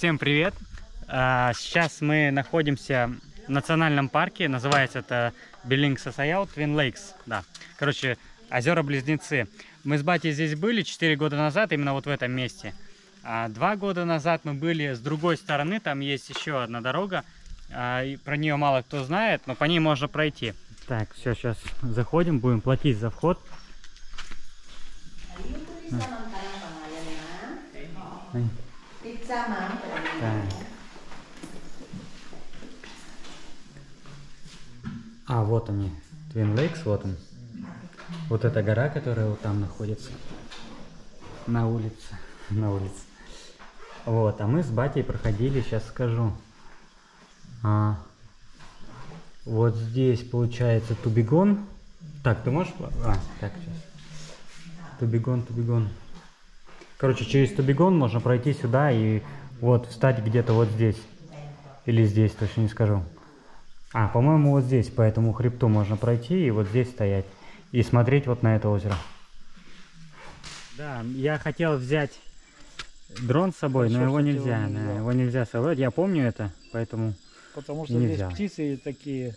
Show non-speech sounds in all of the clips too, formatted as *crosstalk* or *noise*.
Всем привет. А, Сейчас мы находимся в национальном парке. Называется это Белинг Сасаяу Twin Lakes. Да. Короче, озера-близнецы. Мы с батей здесь были 4 года назад, именно вот в этом месте. А два года назад мы были с другой стороны, там есть еще одна дорога. А, про нее мало кто знает, но по ней можно пройти. Так, все, сейчас заходим, будем платить за вход. Ай. Pizza, ma'am. Так. А, вот они, Twin Lakes, вот он. Вот эта гора, которая вот там находится. На улице. *laughs* На улице. Вот, а мы с батей проходили, сейчас скажу. А, вот здесь получается Тубигон. Так, ты можешь... А, так, сейчас. Тубигон, Тубигон. Короче, через Тубигон можно пройти сюда и вот встать где-то вот здесь. Или здесь, точно не скажу. А, по-моему, вот здесь, по этому хребту можно пройти и вот здесь стоять. И смотреть вот на это озеро. Да, я хотел взять дрон с собой, но Хорошо, его что ты нельзя. его да, его нельзя с собой. Я помню это, поэтому... Потому что Не здесь птицы такие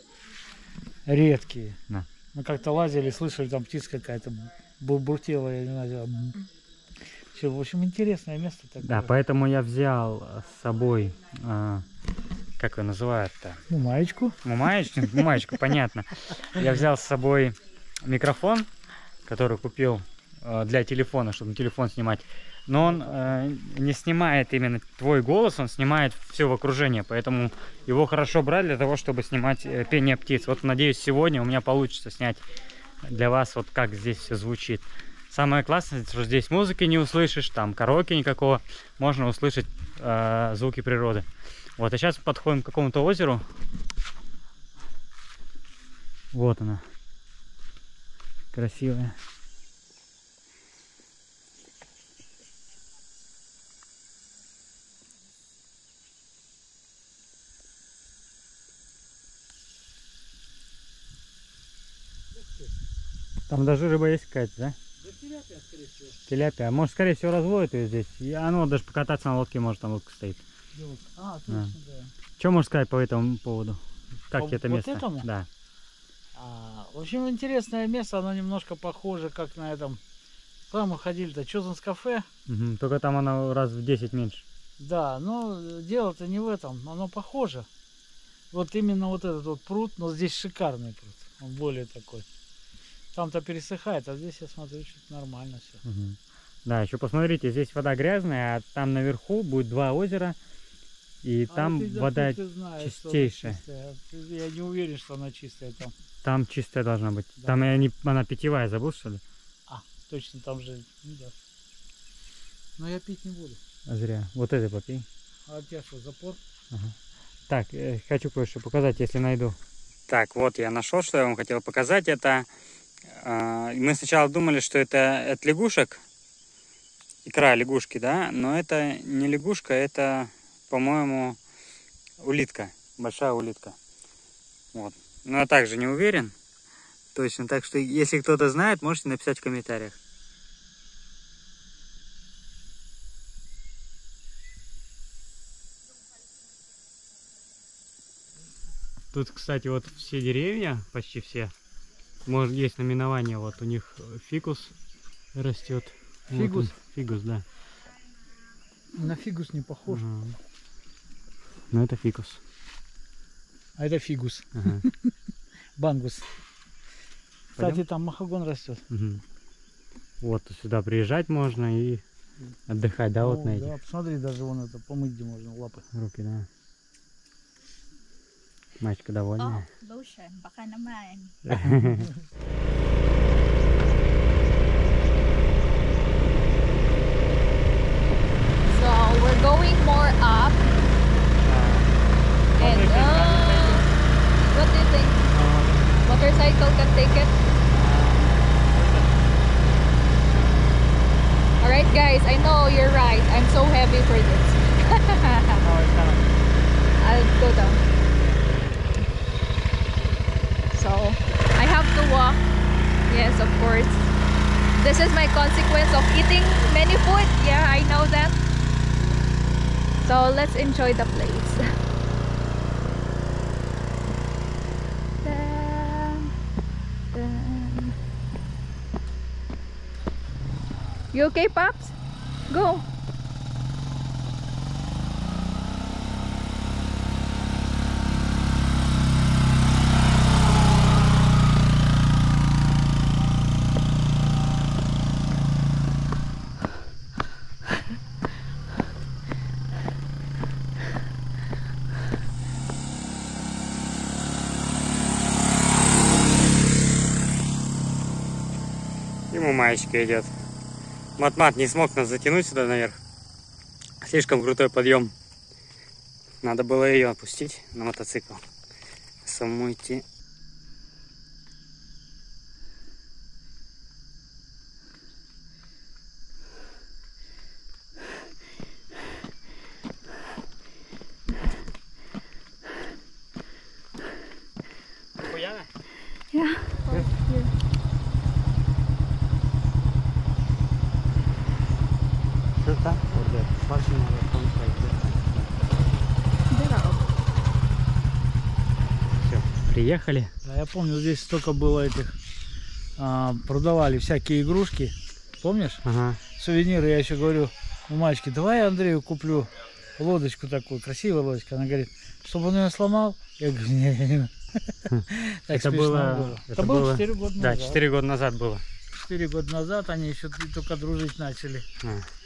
редкие. Да. Мы как-то лазили, слышали, там птица какая-то бурбуртела, я не знаю. Все, в общем, интересное место такое. Да, поэтому я взял с собой... а, как ее называют-то? Ну, маечку. Мумаечку, мумаечку, понятно. Я взял с собой микрофон, который купил э, для телефона, чтобы на телефон снимать. Но он э, не снимает именно твой голос, он снимает все в окружении. Поэтому его хорошо брать для того, чтобы снимать э, пение птиц. Вот надеюсь, сегодня у меня получится снять для вас вот как здесь все звучит. Самое классное, что здесь музыки не услышишь, там караоке никакого. Можно услышать э, звуки природы. Вот, а сейчас подходим к какому-то озеру. Вот она. Красивая. Там даже рыба есть какая-то, да? Теляпия. А может, скорее всего, разводят ее здесь. И оно даже покататься на лодке может, там лодка стоит. А, точно, да. Что можешь сказать по этому поводу? Как По- это вот место? этому? Да. А, в общем, интересное место, оно немножко похоже, как на этом... Куда мы ходили-то? Чозанс кафе? Мгм. Только там оно раз в 10 меньше. Да, но дело-то не в этом, оно похоже. Вот именно вот этот вот пруд, но здесь шикарный пруд, он более такой. Там-то пересыхает, а здесь я смотрю, что-то нормально все. Мгм. Да, еще посмотрите, здесь вода грязная, а там наверху будет два озера, и там вода, чистейшая. Я не уверен, что она чистая там. там чистая должна быть. Да. Там я не, она питьевая, забыл что ли? А, точно там же, ну да. Но я пить не буду. А зря. Вот это попей. А у тебя что, запор? Так, э, хочу кое-что показать, если найду. Так, вот я нашел, что я вам хотел показать. Это мы сначала думали, что это от лягушек, икра лягушки, да, но это не лягушка, это, по-моему, улитка, большая улитка. Вот. Но я также не уверен. Точно. Так что, если кто-то знает, можете написать в комментариях. Тут, кстати, вот все деревья, почти все, может, есть наименование, вот у них фикус растет. Вот Фигус? он, фигус, да. На фигус не похож. Ага. Ну, это фикус. А это фигус. Ага. *laughs* Bangus. Кстати, Пойдем? там махагон растет. Мгм. Вот сюда приезжать можно и отдыхать, да, вот О, на эти да, посмотри, даже вон это помыть где можно лапы. руки, да. March ko daw oh, niya. Oh, lotion. Baka naman. *laughs* so, we're going more up. Uh, and, uh, what do you think? Uh, motorcycle can take it? Ah. Alright guys, I know you're right. I'm so heavy for this. *laughs* Oh, I'll go down. So, I have to walk. Yes, of course. This is my consequence of eating many food. Yeah, I know that. So let's enjoy the place. *laughs* You okay, Pops? Go. Ему маечка идет. Матмат не смог нас затянуть сюда наверх. Слишком крутой подъем. Надо было ее опустить на мотоцикл. Самому идти. Хуяна? Yeah. Что-то? Все, приехали. Да, я помню, здесь столько было этих, а, продавали всякие игрушки, помнишь? Ага. Сувениры, я еще говорю, у мальчики, давай я Андрею куплю лодочку такую, красивая лодочка. Она говорит, чтобы он ее сломал. Я говорю, не, не, не. *laughs* Так Это было- Это было было- 4 года Да, назад. 4 года назад было. 4 года назад они еще только дружить начали.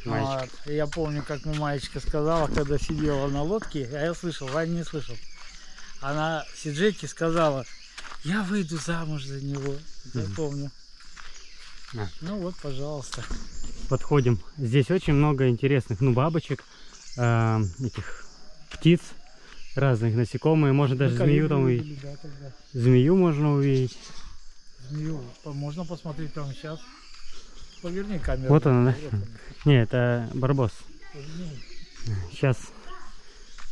А, Я помню, как мне маечка сказала, когда сидела на лодке, а я слышал, Ваня не слышал. Она Сиджеке сказала, я выйду замуж за него. Я Мгм. помню. А. Ну вот, пожалуйста. Подходим. Здесь очень много интересных, ну, бабочек, э, этих птиц, разных насекомых. Можно даже Мы змею там увидеть. да, тогда. Змею можно увидеть. Змею. Можно посмотреть прямо сейчас. Поверни камеру. Вот она, да? Вот она. *laughs* Не, это барбос. Поверни. Сейчас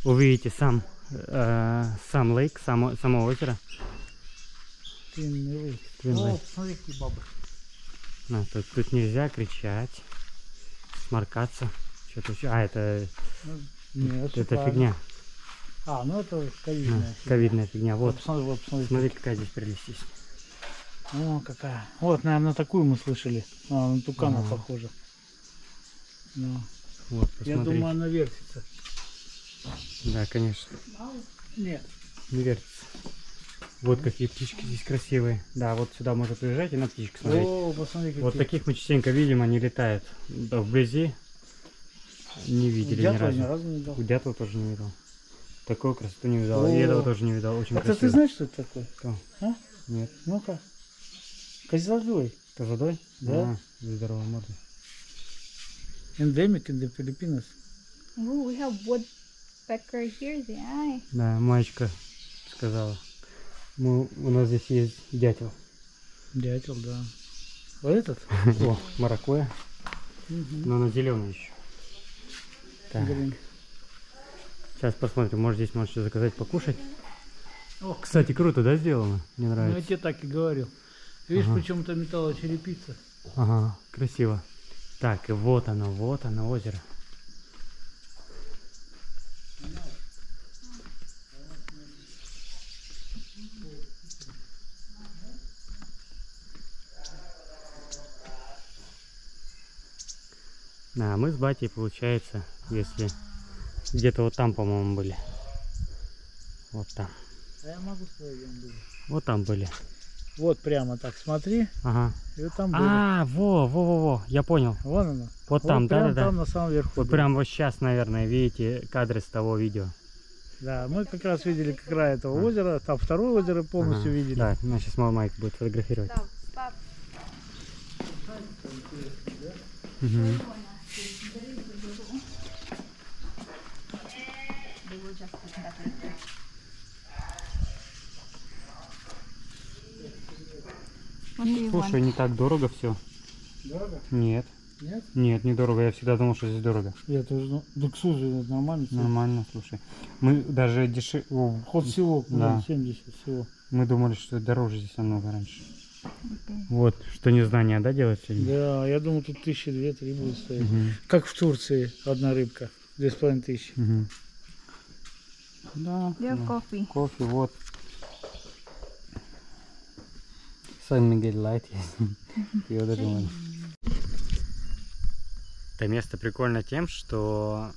увидите сам, э, сам лейк, само, само озеро. Твин Лейк. Твин О, Лейк. посмотри, какие бабы. А, тут, тут нельзя кричать, сморкаться. Что-то еще. А, это, Ну, нет, это шикарно. фигня. А, ну это А, ковидная. фигня. ковидная фигня. Вот. Посмотри, вот, посмотри. Смотри, какая здесь прелесть есть. О, какая. Вот, наверное, такую мы слышали. А, на тукана Ага. похоже. Ну, Вот, я думаю, она вертится. Да, конечно. Нет. Не вертится. Вот какие птички здесь красивые. Да, вот сюда можно приезжать и на птичек смотреть. О, посмотри, какие. Вот таких мы частенько видим, они летают. Да, вблизи не видели ни разу. ни разу не видел. У дятла тоже не видел. Такую красоту не видал. И О. этого тоже не видал. Очень Это красиво. ты знаешь, что это такое? Кто? А? Нет. Ну-ка. Козлодой. Ты водой? Да. А, здорово, морда. Endemic in the Philippines. Ooh, we have woodpecker here. The eye. Да, маечка сказала. Мы, у нас здесь есть дятел. Дятел, да. Вот этот? *laughs* О, маракуя. Мгм. Но она зеленая еще. Так, Блин. сейчас посмотрим. Может здесь можно что заказать покушать. О, Кстати, круто, да, сделано? Мне Ну, я нравится. тебе так и говорил. Видишь, Ага. почему-то металлочерепица. Ага, красиво. Так, и вот оно, вот оно, озеро. Да, мы с батей, получается, если где-то вот там, по-моему, были. Вот там. А я могу ерунду. Вот там были. Вот прямо так смотри, Ага. и вот там были. А, во, во, во, во, я понял. Вон она. Вот там, да, да, да. там на самом верху. Вот были. прям вот сейчас, наверное, видите кадры с того видео. Да, мы как раз видели как край этого А. озера, там второе озеро полностью Ага, видели. Да, ну сейчас мой майк будет фотографировать. Stop. Stop. You Слушай, want? не так дорого все. Дорого? Нет, Нет? нет, не дорого. Я всегда думал, что здесь дорого. Я тоже думал. Да к Сузе нормально. цена. Нормально, слушай. Мы даже дешевле... Вход всего, Да. да. 70 всего. Мы думали, что дороже здесь намного раньше. Okay. Вот, что не знание, да, делать сегодня? Да, я думаю, тут тысячи две-три будет стоить. Мгм. Как в Турции одна рыбка. Две с половиной тысячи. Мгм. Да. Да. coffee? Кофе, вот. Сан-Мигель Лайт есть. Это место прикольно тем, что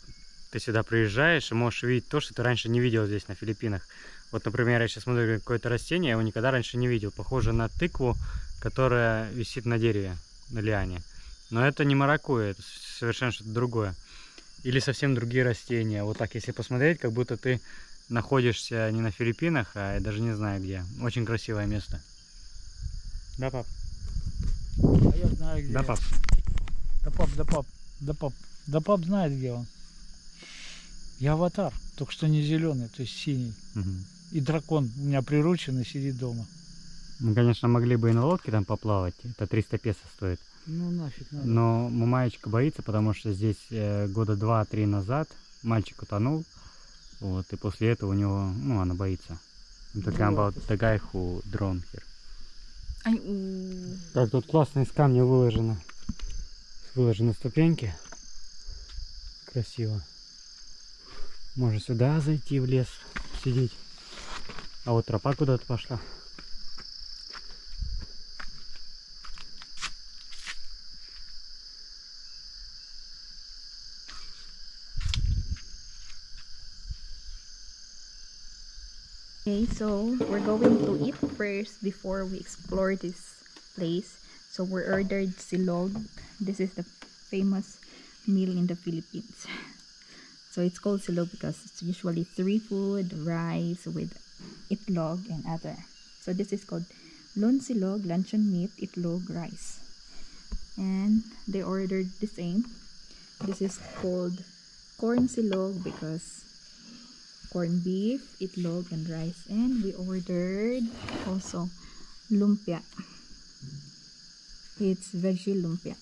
ты сюда приезжаешь и можешь увидеть то, что ты раньше не видел здесь, на Филиппинах. Вот, например, я сейчас смотрю какое-то растение, я его никогда раньше не видел. Похоже на тыкву, которая висит на дереве, на лиане. Но это не маракуя, это совершенно что-то другое. Или совсем другие растения. Вот так, если посмотреть, как будто ты находишься не на Филиппинах, а я даже не знаю где. Очень красивое место. Да, пап? А я знаю, где. Да, пап? Да пап, да пап, да пап. Да пап знает, где он. Я аватар, только что не зеленый, то есть синий. Мгм. И дракон у меня приручен и сидит дома. Мы, конечно, могли бы и на лодке там поплавать. Это 300 песо стоит. Ну нафиг надо. Но мамаечка боится, потому что здесь э, года два-три назад мальчик утонул. Вот, и после этого у него, ну, она боится. I'm talking about the guy oo. Как тут классно из камня выложено. Выложены ступеньки. Красиво. Можно сюда зайти в лес, сидеть. А вот тропа куда-то пошла. Okay, so we're going to eat first before we explore this place. So we ordered silog. This is the famous meal in the Philippines. *laughs* So it's called silog because it's usually three food, rice with itlog and other. So this is called lon silog, luncheon meat, itlog, rice. And they ordered the same. This is called corn silog because corned beef, itlog, and rice. And we ordered also lumpia. It's veggie lumpia.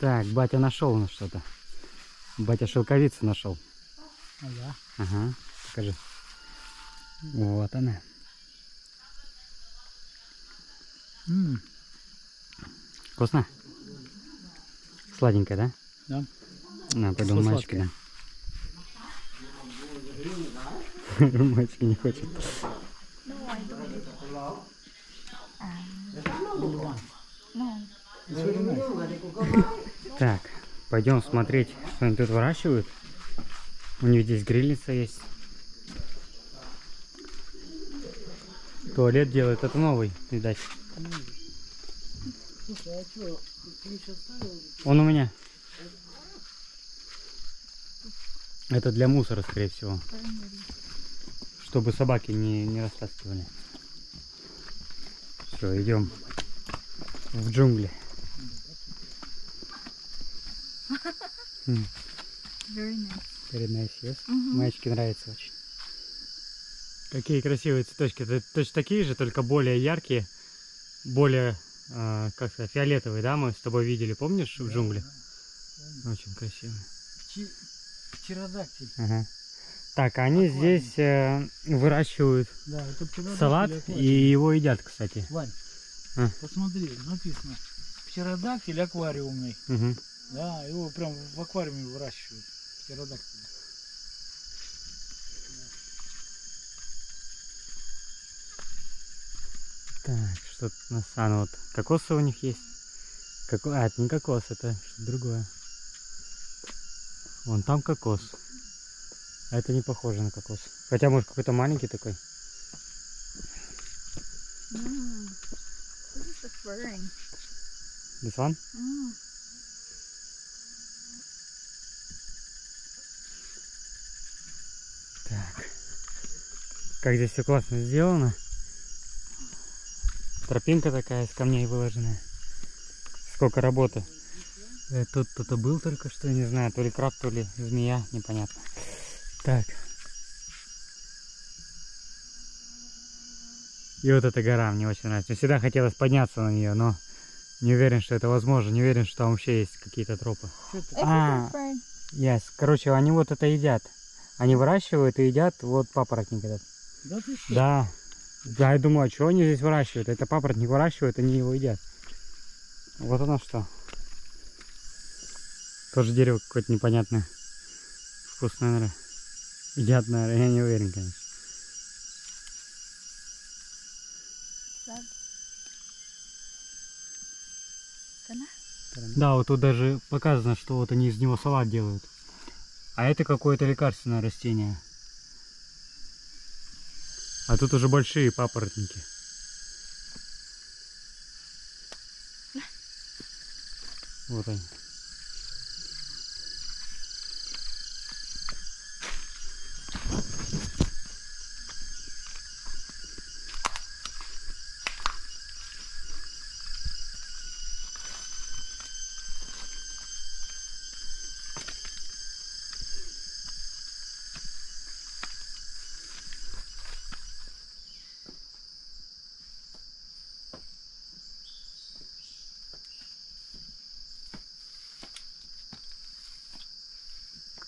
Так, батя нашел на что-то. Батя шелковицу нашел. А, да. Ага, покажи. Вот она. М, Вкусно? Сладенькая, да? Да. На, пойду Всё мальчика дам. *laughs* Мальчик не хочет. Так, пойдем смотреть, что они тут выращивают. У них здесь грильница есть. Туалет делают, это новый, видать. Он у меня. Это для мусора, скорее всего. Чтобы собаки не, не растаскивали. Все, идем в джунгли. Very nice. Very nice, yes? Мгм. Маечке нравится очень. Какие красивые цветочки. Это точно такие же, только более яркие, более, а, как сказать, фиолетовые, да, мы с тобой видели, помнишь, в джунглях? Очень красивые. Пчи- Птеродактиль. Ага. Так, они здесь э, выращивают Да, это салат аквариум. и его едят, кстати. Вань, А. посмотри, написано. Птеродактиль аквариумный. Мгм. Да, его прям в аквариуме выращивают. Птеродактиль. Так, что тут у нас? А, ну вот кокосы у них есть. Коко... А, это не кокос, это что-то другое. Вон там кокос. А это не похоже на кокос. Хотя, может, какой-то маленький такой. Mm. This one? Mm. Как здесь все классно сделано. Тропинка такая из камней выложенная. Сколько работы. Э, Тут кто-то был только что, не знаю, то ли краб, то ли змея, непонятно. Так. И вот эта гора мне очень нравится. Мне всегда хотелось подняться на нее, но не уверен, что это возможно. Не уверен, что там вообще есть какие-то тропы. А. Yes. Короче, они вот это едят. Они выращивают и едят вот папоротник этот. Да ты что? Да. Да, я думаю, а что они здесь выращивают? Это папоротник выращивают, они его едят. Вот оно что. Тоже дерево какое-то непонятное. Вкусное, наверное. Едят, наверное, я не уверен, конечно. Да, вот тут даже показано, что вот они из него салат делают. А это какое-то лекарственное растение. А тут уже большие папоротники. Вот они.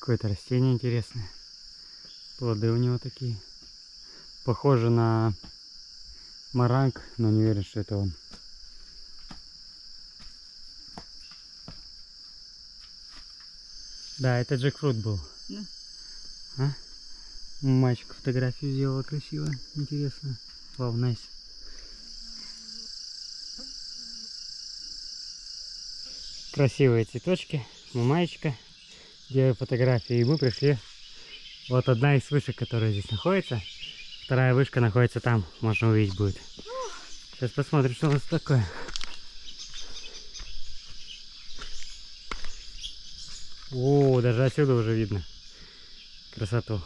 Какое-то растение интересное. Плоды у него такие. Похоже на маранг, но не уверен, что это он. Да, это джекфрут был. Да. А? Мальчик фотографию сделала красиво. Интересно. Вау, найс. Красивые цветочки. Мамаечка делаю фотографии. И мы пришли. Вот одна из вышек, которая здесь находится. Вторая вышка находится там. Можно увидеть будет. Сейчас посмотрим, что у нас такое. О, даже отсюда уже видно красоту.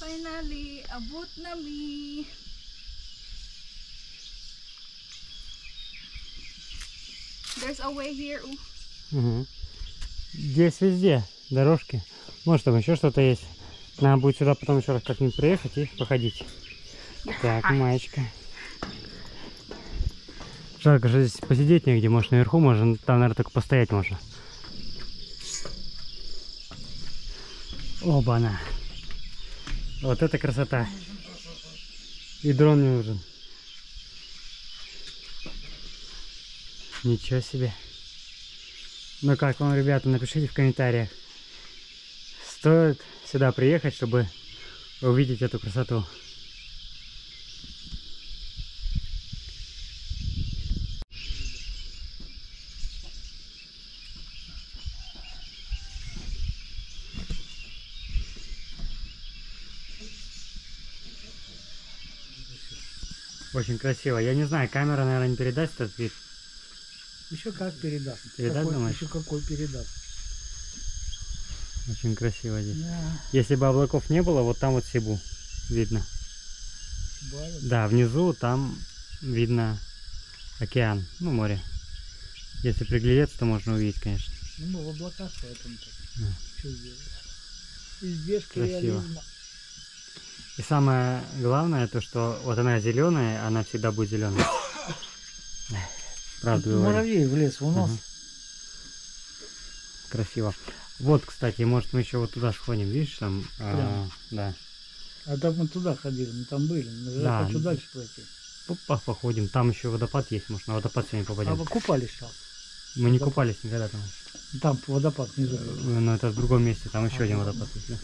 Finally, abot nami. There's a way here. ooh. Здесь везде дорожки. Может там еще что-то есть. Надо будет сюда потом еще раз как-нибудь приехать и походить. Так, маечка. Жалко, что здесь посидеть негде. Может наверху можно. Там, наверное, только постоять можно. Оба-на. Вот это красота. И дрон не нужен. Ничего себе. Ну как вам, ребята, напишите в комментариях. Стоит сюда приехать, чтобы увидеть эту красоту. Очень красиво. Я не знаю, камера, наверное, не передаст этот вид. Еще как передаст. Передаст, Какой- думаешь? Еще какой передаст. Очень красиво здесь. Да, Если бы облаков не было, вот там вот Сибу видно. добавят. Да, внизу там видно океан, ну море. Если приглядеться, то можно увидеть, конечно. Ну, мы в облаках, поэтому так. Да. Что сделать? Красиво. реализма. И самое главное, то что вот она зеленая, она всегда будет зеленой. Правда говорю. Муравей в лес у нас. Мгм. Красиво. Вот, кстати, может мы еще вот туда сходим, видишь, там, а, Прямо. да. А так мы туда ходили, мы там были. Мы Да. хочу дальше пройти. По- по- Походим, там еще водопад есть, может на водопад сегодня А попадем. вы купались там? Мы не купались никогда там. Там водопад внизу. Э, Но это в другом месте, там еще один водопад есть. да.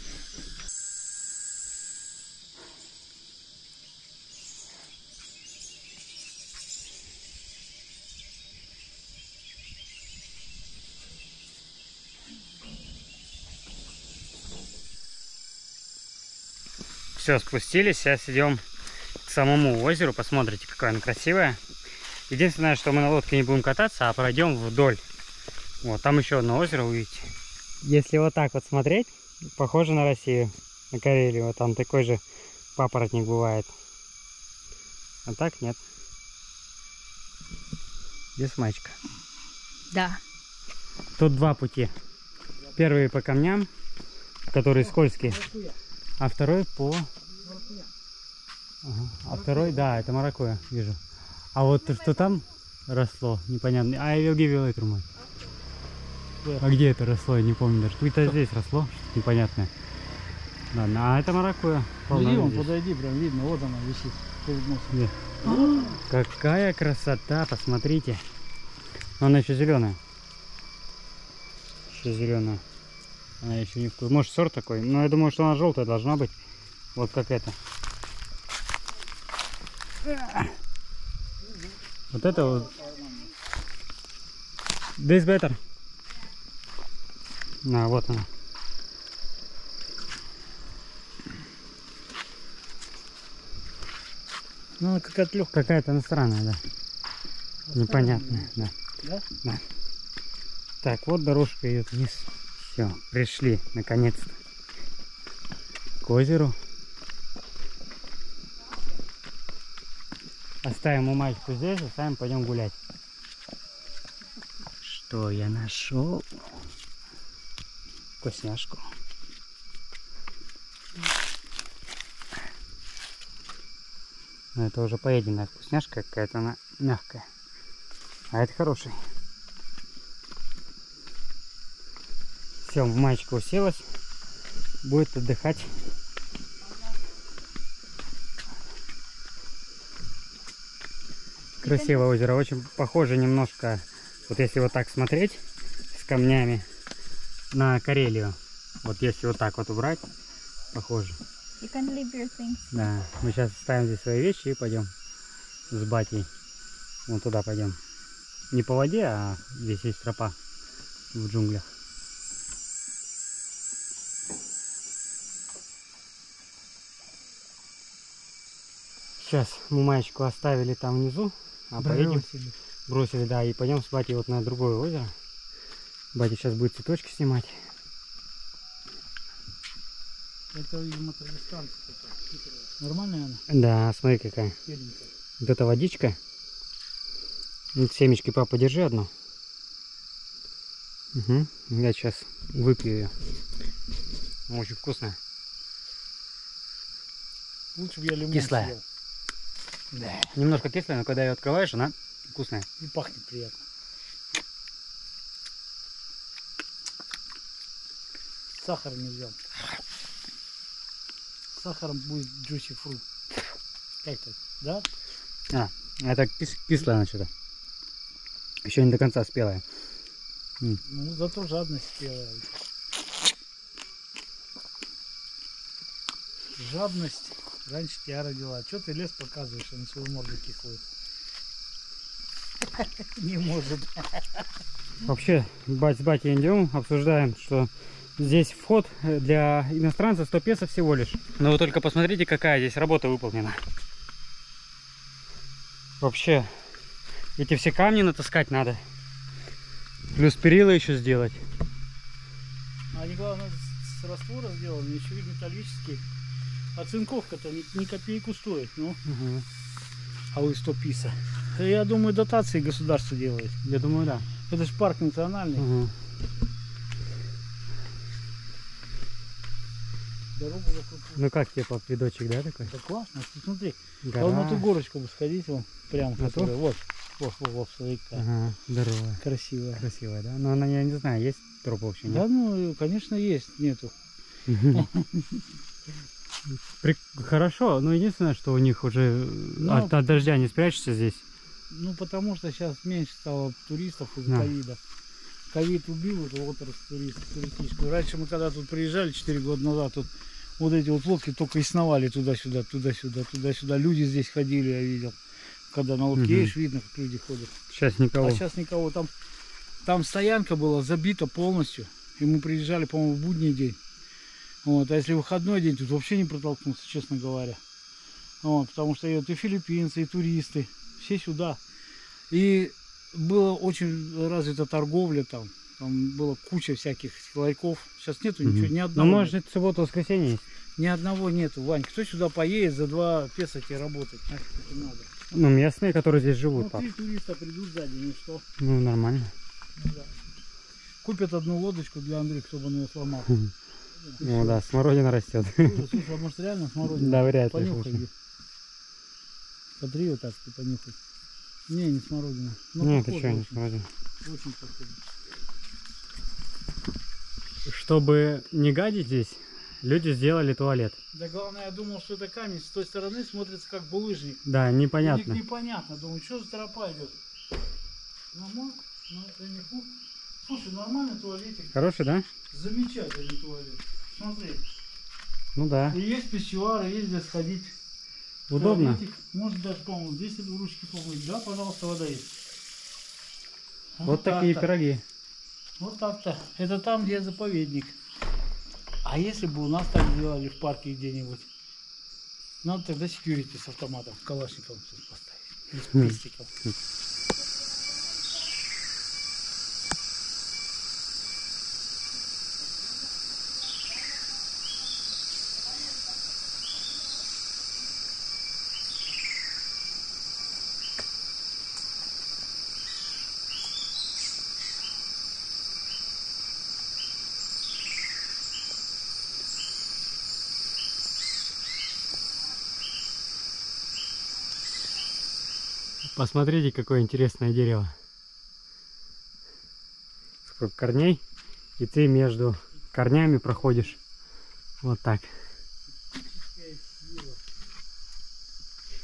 Все, спустились, сейчас идем к самому озеру, посмотрите, какое оно красивое. Единственное, что мы на лодке не будем кататься, а пройдем вдоль. Вот, там еще одно озеро увидите. Если вот так вот смотреть, похоже на Россию, на Карелию. Вот там такой же папоротник бывает. А так нет. Без мачка. Да. Тут два пути. Первый по камням, которые скользкие, а второй по... Ага. А второй, да, это маракуя, вижу. А вот то, что там росло, непонятно. А я эту мой. А где это росло, я не помню даже. Тут-то здесь росло, что-то непонятное. Ладно, а это маракуя. Иди, он подойди, прям видно, вот она висит перед носом. Где? Какая красота, посмотрите. Но она еще зеленая. Еще зеленая. Она еще не вкус. Может сорт такой. Но я думаю, что она желтая должна быть. Вот как это. Вот это вот. This better. На, вот она. Ну, она какая-то легкая. Какая-то она странная, да. Непонятная, да. Да? Так, вот дорожка идет вниз. Все, пришли, наконец-то. К озеру. Оставим у мальчика здесь, а сами пойдем гулять. Что я нашел? Вкусняшку. Но это уже поеденная вкусняшка какая-то, она мягкая. А это хороший. Все, мальчика уселась. Будет отдыхать. Красивое озеро. Очень похоже немножко, вот если вот так смотреть, с камнями, на Карелию. Вот если вот так вот убрать, похоже. You can leave your things. Да, мы сейчас ставим здесь свои вещи и пойдем с батей. Вон туда пойдем. Не по воде, а здесь есть тропа в джунглях. Сейчас мы маечку оставили там внизу, а поедем, Бросили. бросили, да, и пойдем с батей вот на другое озеро. Батя сейчас будет цветочки снимать. Это, кыргызстанцы такая. Нормальная она? Да, смотри какая. Беленькая. Вот эта водичка. Вот семечки, папа, держи одну. Угу. Я сейчас выпью ее. Очень вкусная. Лучше бы я лимон Кислая. съел. Да. Немножко кислая, но когда ее открываешь, она вкусная. И пахнет приятно. Сахар не взял. Сахаром будет juicy fruit. Как так? Да? А, это кис- кислая она что-то. Еще не до конца спелая. Ну, зато жадность спелая. Жадность раньше тебя родила. Что ты лес показываешь, а на свою морду кикует? Не может. Вообще, бать с батей идем, обсуждаем, что здесь вход для иностранцев 100 песо всего лишь. Но вы только посмотрите, какая здесь работа выполнена. Вообще, эти все камни натаскать надо. Плюс перила еще сделать. А они, главное, с с раствора сделаны, еще и металлические. Оцинковка-то ни, ни копейку стоит, ну. Мгм. А вы 100 писа. Я думаю, дотации государство делает. Я думаю, да. Это же парк национальный. Мгм. Дорогу вокруг. Ну как тебе, пап, видочек, да, такой? Да классно. Ты Смотри, Гора. а вот на ту горочку бы сходить, вон, прям, На которая, вот, вот, вот, вот, смотри, Ага, здоровая. красивая. Красивая, да? Но она, я не знаю, есть троп вообще, Да, нет? ну, конечно, есть, нету. *laughs* Прик- Хорошо, но единственное, что у них уже Ну, от, от дождя не спрячешься здесь. Ну, потому что сейчас меньше стало туристов из-за Да. ковида. Ковид убил эту отрасль турист, туристическую. Раньше мы когда тут приезжали 4 года назад, тут вот эти вот лодки только и сновали туда-сюда, туда-сюда, туда-сюда. Люди здесь ходили, я видел. Когда на лодке Мгм. едешь, видно, как люди ходят. Сейчас никого. А сейчас никого. Там, там стоянка была забита полностью. И мы приезжали, по-моему, в будний день. Вот. А если выходной день, тут вообще не протолкнуться, честно говоря. Вот. Потому что идут и филиппинцы, и туристы. Все сюда. И была очень развита торговля там. Там была куча всяких ларьков. Сейчас нету Мгм. ничего, ни одного. Ну, может, это суббота, воскресенье есть. Ни одного нету, Вань. Кто сюда поедет за два песо тебе работать? Нафиг это надо. Ну, местные, которые здесь Ну, живут, пап. три туриста придут сзади, ну что? Ну, нормально. Ну, да. Купят одну лодочку для Андрюха, чтобы он ее сломал. Ну да, смородина растет. Слушай, слушай, а может реально смородина? Да, вряд ли. Понюхай. Смотри вот так, ты понюхай. Не, не смородина. Ну, Нет, ты похоже что, не смородина. очень похоже. Чтобы не гадить здесь, люди сделали туалет. Да главное, я думал, что это камень с той стороны смотрится как булыжник. Да, непонятно. Непонятно. Думаю, что за тропа идет? Ну, это не фу. Слушай, нормальный туалетик. Хороший, да? Замечательный туалет. Смотри. Ну да. И есть пищевары, есть где сходить. Удобно. Туалетик. Может даже, по-моему, здесь ручки помыть. Да, пожалуйста, вода есть. Вот такие так-то. пироги. Вот так-то. Это там, где заповедник. А если бы у нас так сделали в парке где-нибудь? Надо тогда секьюрити с автоматом, калашником поставить. Хм. Без пестиков. Посмотрите, какое интересное дерево. Сколько корней. И ты между корнями проходишь. Вот так.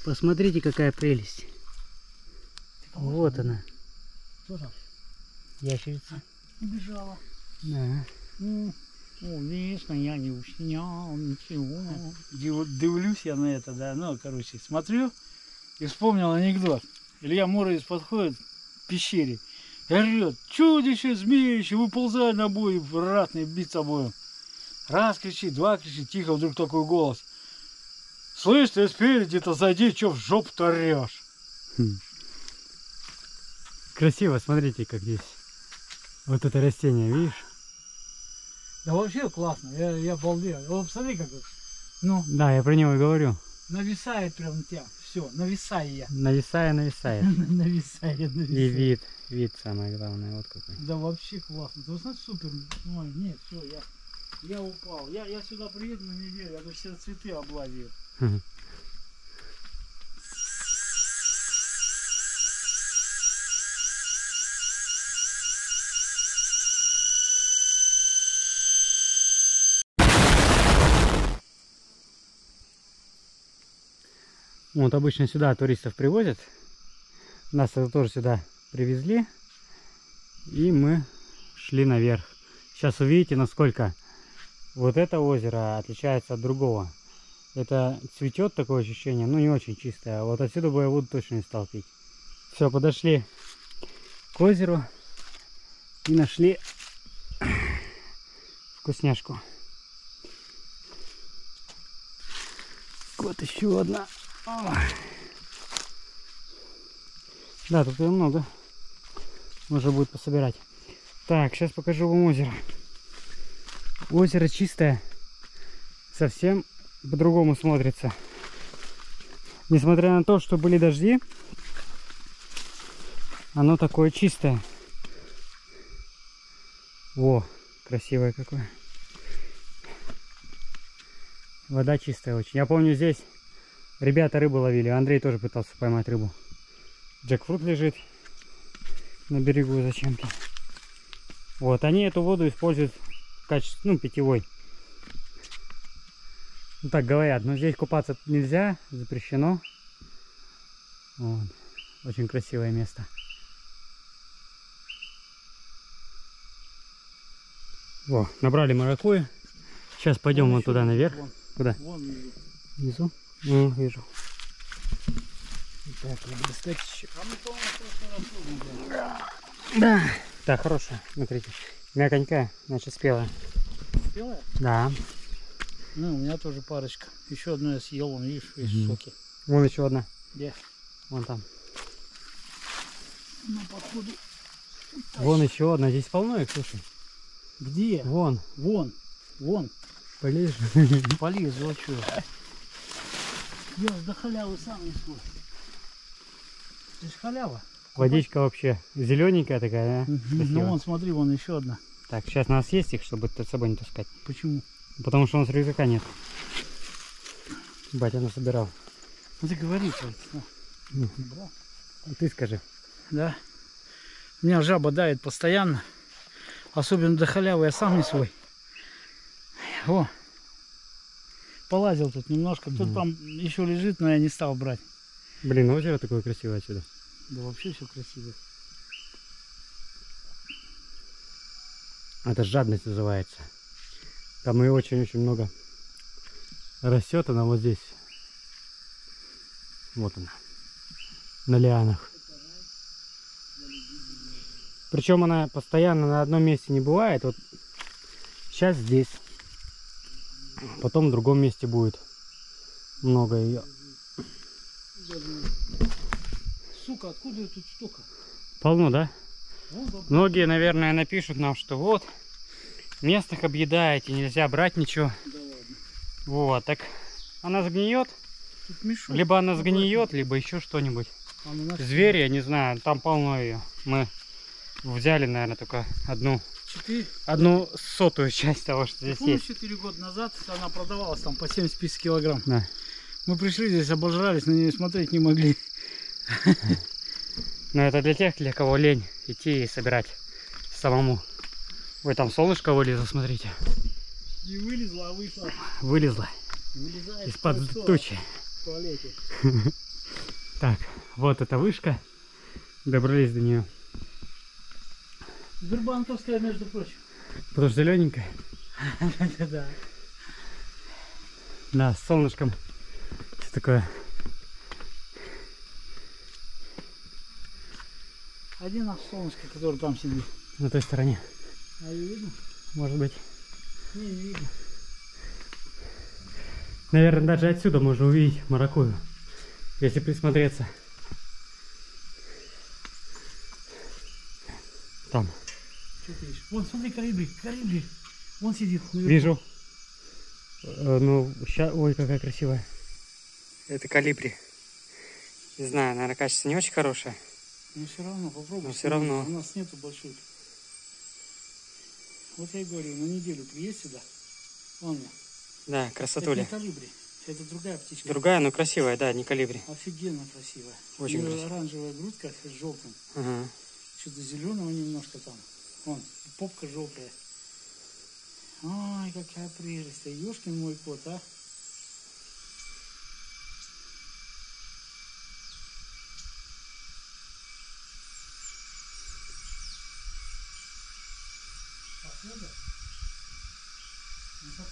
Посмотрите, какая прелесть. Вот она. Что там? Ящерица. Убежала. Да. М, Конечно, я не уснял ничего. Див- Дивлюсь я на это, да. Ну, короче, смотрю и вспомнил анекдот. Илья Муромец подходит к пещере и орет, чудище, змеище, выползай на бой, ратный, бить собой. Раз кричит, два кричит, тихо вдруг такой голос. Слышь, ты спереди-то зайди, что в жопу-то? Хм. Красиво, смотрите, как здесь. Вот это растение, видишь? Да вообще классно, я, я обалдел. Вот посмотри, как ну, Да, я про него и говорю. нависает прям на тебя. Все, нависай я. Нависая, нависает. *laughs* Нависай я, И вид, вид самое главное, вот какой. Да вообще классно. Ты знаешь, супер. Ой, нет, все, я, я упал. Я, я сюда приеду на неделю, я тут все цветы облазил. *laughs* Вот обычно сюда туристов привозят. Нас это тоже сюда привезли. И мы шли наверх. Сейчас увидите, насколько вот это озеро отличается от другого. Это цветет такое ощущение, ну не очень чистое. А вот отсюда бы я воду точно не стал пить. Все, подошли к озеру и нашли вкусняшку. Вот еще одна. Да, тут ее много. Можно будет пособирать. Так, сейчас покажу вам озеро. Озеро чистое. Совсем по-другому смотрится. Несмотря на то, что были дожди, оно такое чистое. Во, красивое какое. Вода чистая очень. Я помню здесь ребята рыбу ловили. Андрей тоже пытался поймать рыбу. Джекфрут лежит на берегу зачем-то. Вот, они эту воду используют в качестве, ну, питьевой. Ну, так говорят, но здесь купаться нельзя, запрещено. Вот. Очень красивое место. Во, набрали маракуйя. Сейчас пойдем вон еще туда вон, наверх. Вон, Куда? вон внизу. Внизу? Ну, вижу. Так, надо достать еще. А мы, по-моему, в прошлый раз тоже брали. Да. Так, хорошая. Смотрите. Мяконькая, значит спелая. Белая? Да. Ну, у меня тоже парочка. Еще одну я съел, вон, видишь, весь соке. Вон еще одна. Где? Вон там. Ну, походу. Вон еще одна. Здесь полно их, слушай. Где? Вон. Вон, вон. Полезешь? Полезу, а что? Я до халявы сам не свой. Это ж халява. Водичка вообще зелененькая такая, да? Ну вон, смотри, вон еще одна. Так, сейчас надо съесть их, чтобы с собой не таскать. Почему? Потому что у нас рюкзака нет. Батя насобирал. Ну ты говори. Ну, а ты скажи. Да. Меня жаба давит постоянно. Особенно до халявы я сам не свой. О. Полазил тут немножко. Тут там еще лежит, но я не стал брать. Блин, озеро такое красивое отсюда. Да вообще все красиво. Это жадность называется. Там и очень-очень много растет она вот здесь. Вот она. На лианах. Причем она постоянно на одном месте не бывает. Вот сейчас здесь. Потом в другом месте будет много ее. Сука, откуда тут столько? Полно, да? Вон баб- Многие, наверное, напишут нам, что вот, местных объедаете, нельзя брать ничего. Да ладно. Вот, так она сгниет, Тут мешок. либо она сгниет, либо еще что-нибудь. Ну. Звери, я не знаю, там полно ее. Мы взяли, наверное, только одну, Четыре. одну сотую часть того, что здесь есть. 4 года назад она продавалась там по 70 килограмм. Да. Мы пришли здесь, обожрались, на нее смотреть не могли. *laughs* Но это для тех, для кого лень идти и собирать самому. Ой, там солнышко вылезло, смотрите. Не вылезла, а вышла. Вылезает. из-под тучи. В туалете. *laughs* Так, вот эта вышка. Добрались до нее. Сбербанковская, между прочим. Потому что зелененькая. Да. Да, с солнышком. Все такое. Один наш солнышко, который там сидит. На той стороне. А ее видно? Может быть. Не, не видно. Наверное, даже отсюда можно увидеть маракую. Если присмотреться. Там. Что ты ищешь? Вон, смотри, колибри, колибри. Вон сидит. наверху. Вижу. Э, Ну, ща... Ой, какая красивая. Это калибри. Не знаю, наверное, качество не очень хорошее. Но все равно попробуй. Но всё равно. У нас нету больших. Вот я и говорю, на неделю приедь сюда. Вон она. Да, Это не красотуля. колибри. Это другая птичка. Другая, но красивая, да, не калибри. Офигенно красивая. Очень красиво. оранжевая грудка с желтым. Ага. Что-то зеленого немножко там. Вон, попка желтая. Ой, какая прелесть. Ешкин мой кот, а. Похода? Ну?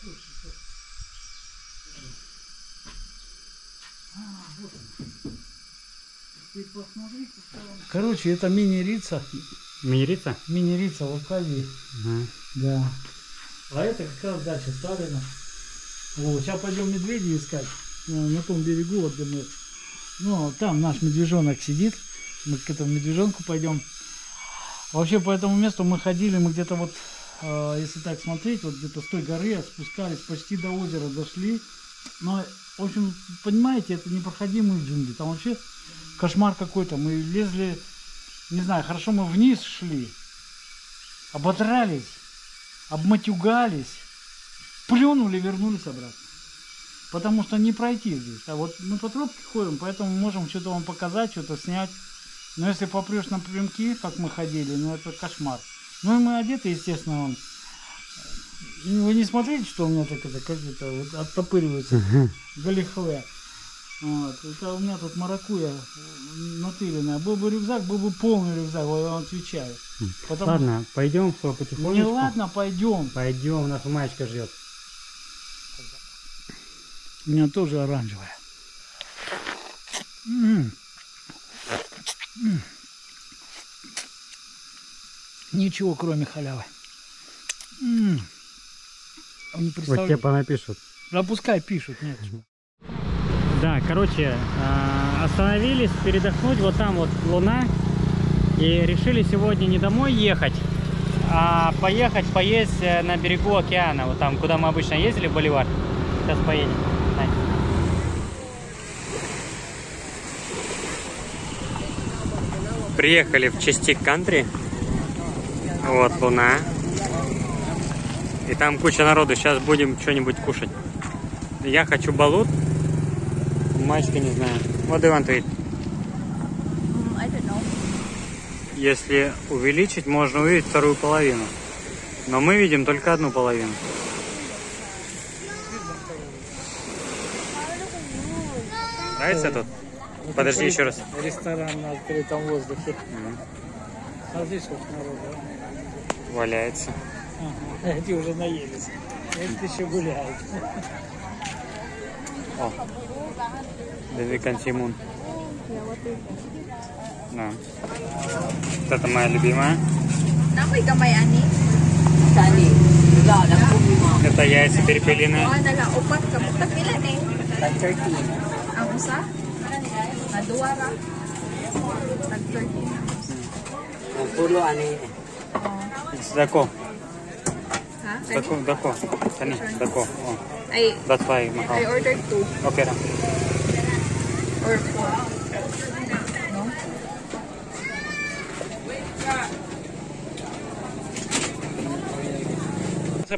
А, вот он. Ты посмотри, Короче, это мини-рица. Минерица? Мини-рица в Абхазии. Ага. Да. А это как раз дача Сталина. Вот, сейчас пойдем медведей искать. Ну, На том берегу, вот где мы. Ну, там наш медвежонок сидит. Мы к этому медвежонку пойдем. Вообще по этому месту мы ходили, мы где-то вот, э, если так смотреть, вот где-то с той горы спускались, почти до озера дошли. Но, в общем, понимаете, это непроходимые джунгли. Там вообще кошмар какой-то. Мы лезли, не знаю, хорошо мы вниз шли, ободрались, обматюгались, плюнули, вернулись обратно. Потому что не пройти здесь. А вот мы по тропке ходим, поэтому можем что-то вам показать, что-то снять. Но если попрешь напрямки, как мы ходили, ну это кошмар. Ну и мы одеты, естественно. Ну, Вы не смотрите, что у меня так это, как это, вот оттопыривается галихве. Вот. Это у меня тут маракуя натыренная. Был бы рюкзак, был бы полный рюкзак, я вам отвечаю. Потому- Ладно, пойдем все потихонечку. Не ладно, пойдем. Пойдем, наша маечка ждет. У меня тоже оранжевая. М. М. Ничего, кроме халявы. М. Не Вот тебе понапишут. Да пускай пишут, нет. Да, короче, а, остановились передохнуть. Вот там вот луна. И решили сегодня не домой ехать, а, поехать поесть э, на берегу океана, вот там, куда мы обычно ездили, в Боливар. Сейчас поедем. Приехали в Чистик Кантри. Вот луна. И там куча народу. Сейчас будем что-нибудь кушать. Я хочу балут. Мальчика не знаю. Вот Иван твит. Mm, I don't know. Если увеличить, можно увидеть вторую половину. Но мы видим только одну половину. Нравится тут? Подожди еще раз. Ресторан на открытом воздухе. Мгм. Смотри, сколько народу. Валяется. Ага. *laughs* Эти уже наелись. Эти еще гуляют. О. Then we can nah, kita Nah. lebih mah. Nakoy gambar ani. Sani. Wala lang kita ya si Pilipili na. Oh, Wala lang upat ka putak ilan eh. 13. Ang ah, usa? Na duwa ra. Tag 13. Ang ani. Dako. Dako, dako. Sani, dako. Oh. I, That's why. I ordered two. Okay lah. Or four. No?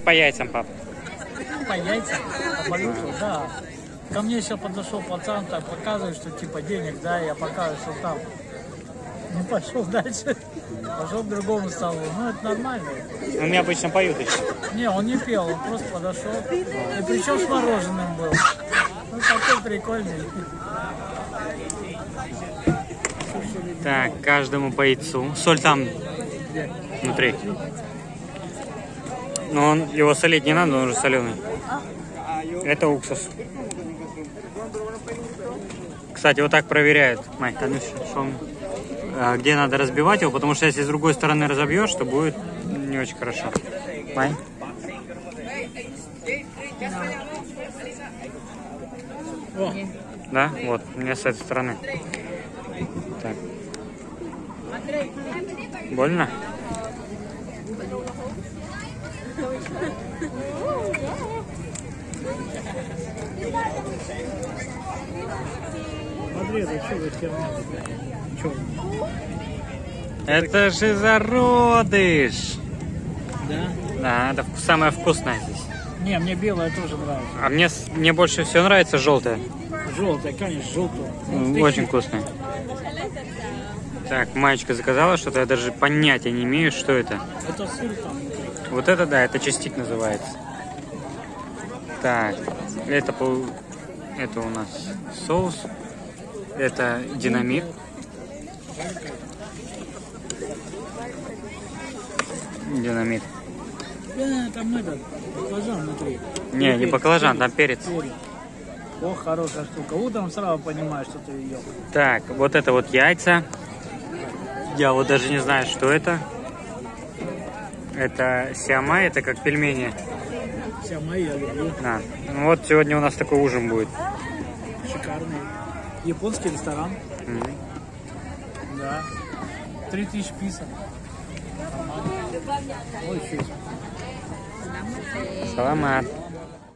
По яйцам, пап. По яйцам, балюту, да. Ко мне еще подошел пацан, так показывает, что типа денег, да, я показываю, что там. Не пошел дальше. Пошел к другому столу. Ну, это нормально. У меня обычно поют еще. Не, он не пел, он просто подошел. И причем с мороженым был. Ну, такой прикольный. Так, каждому по яйцу. Соль там внутри. Но он, его солить не надо, он уже соленый. Это уксус. Кстати, вот так проверяют. Майк, а ну что он- а, где надо разбивать его, потому что если с другой стороны разобьешь, то будет не очень хорошо. Май? Да? Вот, у меня с этой стороны. Так. Больно? это же зародыш! Да? Да, это самое вкусное здесь. Не, мне белая тоже нравится. А мне, мне больше всего нравится желтое. Желтая, конечно, желтая. М, Очень вкусное. Так, маечка заказала что-то, я даже понятия не имею, что это. Это сыр там. Вот это да, это частик называется. Так, это, пол- это у нас соус. Это динамит. Динамит. Э, там баклажан внутри. Не, не баклажан, там перец, перец. Ох, хорошая штука. Утром сразу понимаешь, что ты ел. Так, вот это вот яйца. Я вот даже не знаю, что это. Это сиама, это как пельмени. Мои я люблю. На. Ну вот сегодня у нас такой ужин будет. Шикарный. Японский ресторан. Мгм. Да. 3000 писок. Ой, еще есть. Саламат.